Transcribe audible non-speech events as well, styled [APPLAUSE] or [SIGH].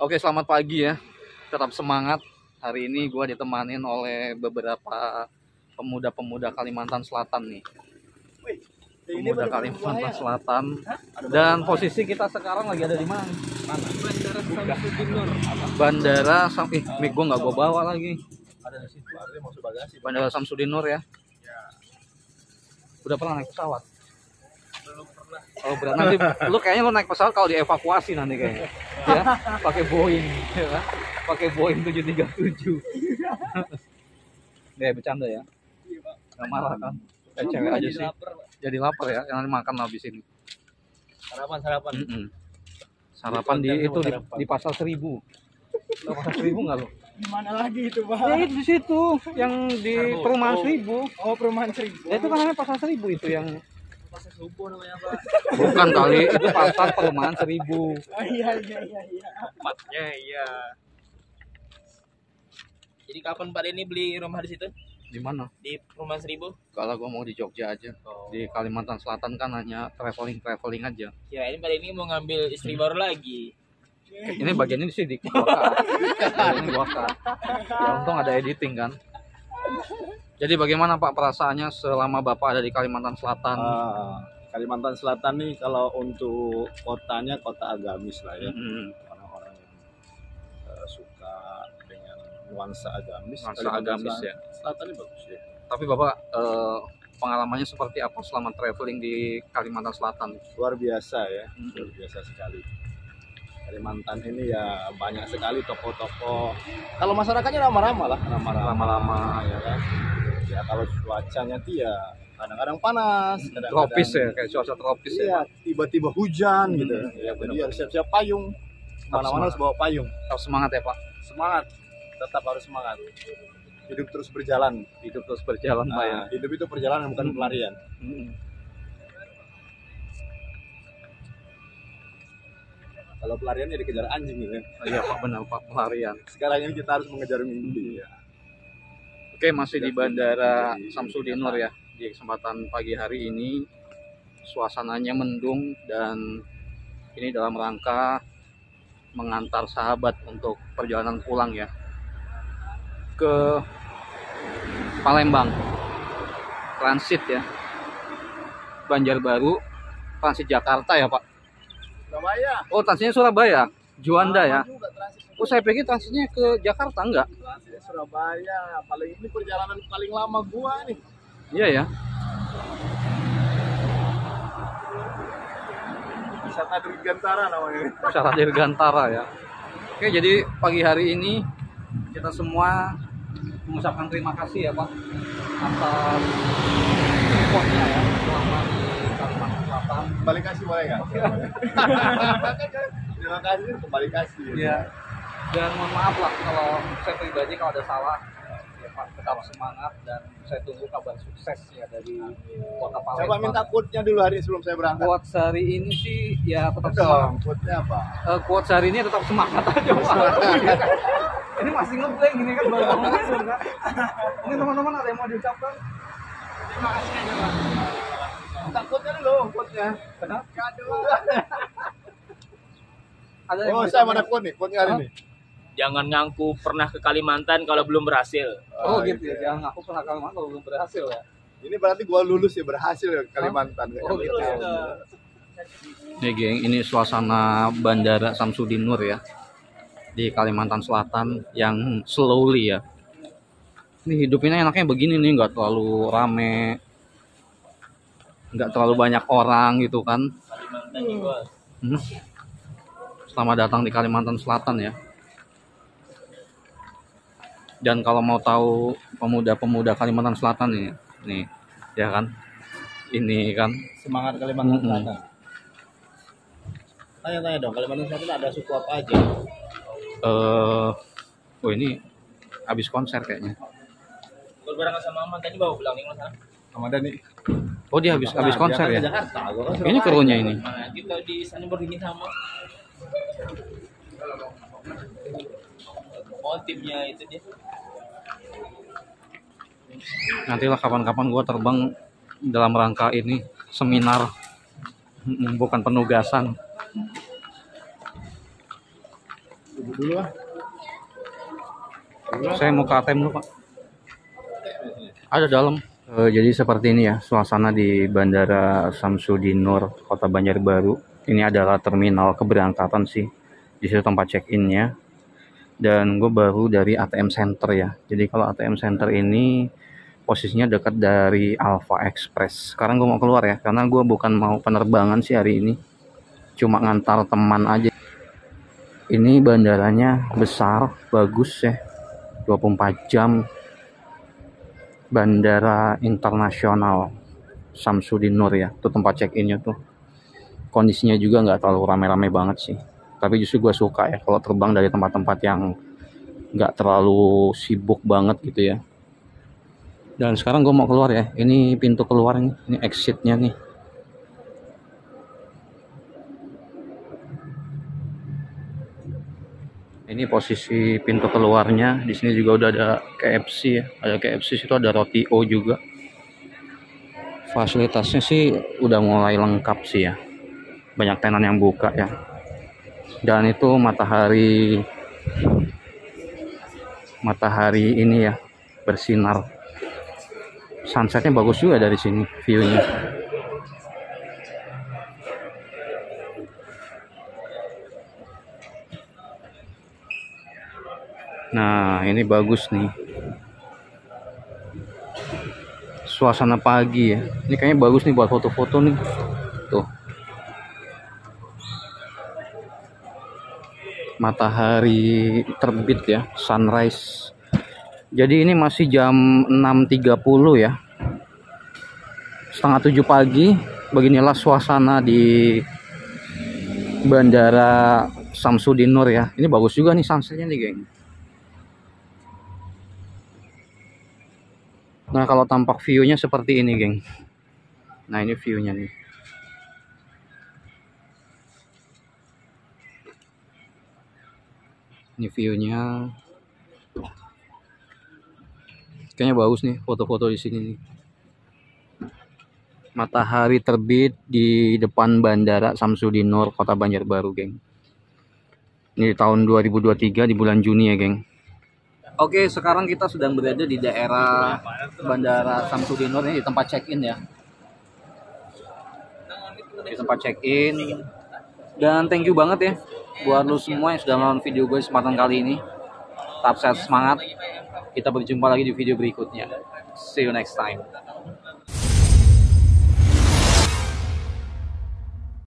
Oke, selamat pagi ya. Tetap semangat. Hari ini gue ditemanin oleh beberapa pemuda-pemuda Kalimantan Selatan nih. Pemuda Kalimantan Selatan. Dan posisi kita sekarang lagi ada di mana? Bandara Samsudin Nur. Bandara Sam Ih, mic gue nggak gue bawa lagi. Ada di situ. Ada masuk bagasi. Bandara Samsudin Nur ya. Udah pernah naik pesawat? Pernah. Oh, berat nanti lu kayaknya lu naik pesawat kalau dievakuasi nanti kayaknya. Ya, pakai Boeing, ya kan? Pakai Boeing 737. Ya, bercanda ya. Iya. Nggak marah kan? Kayak cewek aja sih. Jadi lapar ya, yang nanti makan habis ini. Sarapan, sarapan. Mm-mm. Sarapan di Di itu di, di pasar seribu. Pasar seribu nggak lu? Di mana lagi itu, Pak? Ya itu di situ, yang di perumahan Oh. seribu. Oh, perumahan seribu. Ya, itu kan namanya pasar seribu itu yang Pasar subuh namanya, Pak. bukan kali itu pasar perumahan seribu. Oh, iya, iya, iya, iya. Tempatnya, iya. Jadi kapan Pak Denny beli rumah di situ? Di mana? Di perumahan seribu? Kalau gua mau di Jogja aja. Oh. Di Kalimantan Selatan kan hanya traveling traveling aja. Ya, ini Pak Denny mau ngambil istri baru lagi. Ini bagiannya di sini gua cut. Bagian ini cut. Ya untung ada editing kan. Jadi bagaimana Pak perasaannya selama Bapak ada di Kalimantan Selatan? Ah, Kalimantan Selatan nih kalau untuk kotanya kota agamis lah ya Mm-mm. orang-orang yang eh, suka dengan nuansa agamis Nuansa Kalimantan agamis Selatan- ya. Selatan ini bagus ya Tapi Bapak eh, pengalamannya seperti apa selama traveling di Kalimantan Selatan? luar biasa ya Mm. luar biasa sekali Kalimantan ini ya banyak sekali toko-toko kalau masyarakatnya ramah-ramah lah ramah-ramah Ramah-ramah. ya kan ya kalau cuacanya tuh ya kadang-kadang panas kadang-kadang Tropis ya, kayak cuaca tropis ya. Iya, tiba-tiba hujan gitu. Hmm, Ya, benar. jadi harus siap-siap payung. Mana-mana harus bawa payung. Tetap semangat ya Pak. Semangat. Tetap harus semangat. Hidup terus berjalan. Hidup terus berjalan Pak ya. Nah, hidup itu perjalanan bukan Hmm. pelarian. Mm-mm. Kalau pelarian ya dikejar anjing gitu. kan. Oh, Iya Pak benar Pak pelarian. Sekarang ini kita harus mengejar mimpi ya. Oke masih di Bandara Di- Samsudin Nur ya. Di kesempatan pagi hari ini suasananya mendung dan ini dalam rangka mengantar sahabat untuk perjalanan pulang ya. Ke Palembang. Transit ya. Banjarbaru. Transit Jakarta ya Pak? Surabaya. oh transitnya Surabaya. Juanda ya. Lama juga transit. Oh saya pikir transitnya ke Jakarta enggak Transitnya Surabaya. Paling ini perjalanan paling lama gua nih. iya ya Wisata Dirgantara namanya. Wisata Dirgantara ya. Oke, jadi pagi hari ini kita semua mengucapkan terima kasih ya Pak atas supportnya ya selama di Kalimantan Selatan. Kembali kasih boleh nggak? [LAUGHS] Terima kasih, kembali kasih. Ya. Dan mohon maaf lah kalau saya pribadi kalau ada salah ya Pak tetap semangat dan saya tunggu kabar sukses ya dari Kota Palembang. Coba minta quote-nya dulu hari ini sebelum saya berangkat. quotes hari ini sih ya tetap semangat. Dong, quote-nya apa? Eh, quotes hari ini tetap semangat aja Pak. [LAUGHS] ini masih ngeblank gini kan baru langsung kan. Ini teman-teman ada yang mau diucapkan? Terima kasih aja, Pak. Minta quote-nya dulu, quote-nya. Ada yang Oh, mau saya ada quote nih, quote-nya hari ini. Jangan ngaku pernah ke Kalimantan kalau belum berhasil. Oh gitu ya, jangan aku pernah Kalimantan kalau belum berhasil ya. Ini berarti gua lulus ya berhasil ya ke Kalimantan. Oh, gitu ya. ya. Nih geng, ini suasana Bandara Samsudin Nur ya di Kalimantan Selatan yang slowly ya. Ini hidupnya enaknya begini nih, nggak terlalu rame, nggak terlalu banyak orang gitu kan. Kalimantan nih, Bos. Hmm. Selamat datang di Kalimantan Selatan ya. Dan kalau mau tahu pemuda-pemuda Kalimantan Selatan nih, nih, ya kan, ini kan, Semangat Kalimantan Mm-mm. Selatan. Tanya-tanya dong, Kalimantan Selatan ada suku apa aja? eh, oh ini habis konser kayaknya. Gua berangkat sama Aman tadi bawa pulang nih Mas. ah. Sama Dani. Oh dia habis habis Nah, konser dia ya. kan Jakarta, gua kan Ini krunya ini. Nah, kita di sana berdingin sama. Oh, timnya itu dia. Nantilah kapan-kapan gue terbang dalam rangka ini seminar, bukan penugasan. Dulu ah. Saya mau ke ATM dulu, Pak. Ada dalam. Eh, jadi seperti ini ya suasana di Bandara Samsudin Nur, Kota Banjarbaru. Ini adalah terminal keberangkatan sih. Di situ tempat check-innya. Dan gue baru dari ATM Center ya. Jadi kalau ATM Center ini posisinya dekat dari Alpha Express. Sekarang gue mau keluar ya, karena gue bukan mau penerbangan sih hari ini. Cuma ngantar teman aja. Ini bandaranya besar, bagus ya. 24 jam Bandara Internasional Samsudin Nur ya itu tempat check innya tuh kondisinya juga nggak terlalu rame-rame banget sih tapi justru gue suka ya kalau terbang dari tempat-tempat yang nggak terlalu sibuk banget gitu ya. Dan sekarang gue mau keluar ya ini pintu keluar nih ini exitnya nih. Ini posisi pintu keluarnya di sini juga udah ada KFC ya. Ada KFC situ ada roti O juga. Fasilitasnya sih udah mulai lengkap sih ya. Banyak tenan yang buka ya dan itu matahari matahari ini ya bersinar sunsetnya bagus juga dari sini viewnya Nah, ini bagus nih. Suasana pagi ya. Ini kayaknya bagus nih buat foto-foto nih. Tuh. Matahari terbit ya, sunrise. Jadi ini masih jam 6.30 ya. Setengah tujuh pagi. Beginilah suasana di Bandara Samsudin Nur ya. Ini bagus juga nih sunsetnya nih, geng. Nah, kalau tampak view-nya seperti ini, geng. Nah, ini view-nya nih. Ini view-nya. Kayaknya bagus nih foto-foto di sini. Matahari terbit di depan Bandara Samsudin Nur, Kota Banjarbaru, geng. Ini tahun 2023 di bulan Juni ya, geng. Oke, sekarang kita sedang berada di daerah Bandara Samsudin Nur ini di tempat check-in ya. Di tempat check-in. Dan thank you banget ya buat lu semua yang sudah nonton video gue kesempatan kali ini. Tetap sehat semangat. Kita berjumpa lagi di video berikutnya. See you next time.